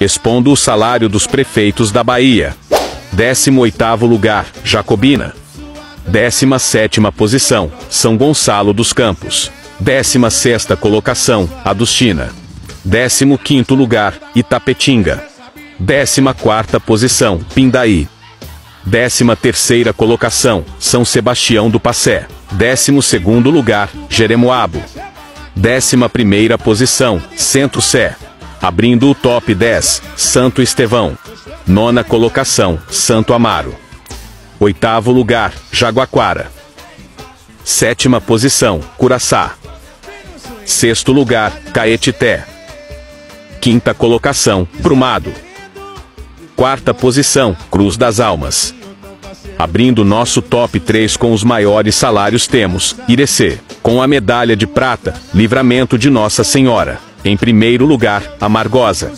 expondo o salário dos prefeitos da Bahia. 18º lugar, Jacobina. 17ª posição, São Gonçalo dos Campos. 16ª colocação, Adustina. 15º lugar, Itapetinga. 14ª posição, Pindaí. 13ª colocação, São Sebastião do Passé. 12º lugar, Jeremoabo. 11ª posição, Centro-Sé. Abrindo o top 10, Santo Estevão. Nona colocação, Santo Amaro. Oitavo lugar, Jaguaquara. Sétima posição, Curaçá. Sexto lugar, Caetité. Quinta colocação, Brumado. Quarta posição, Cruz das Almas. Abrindo nosso top 3 com os maiores salários temos, Irecê, com a medalha de prata, Livramento de Nossa Senhora. Em primeiro lugar, Amargosa.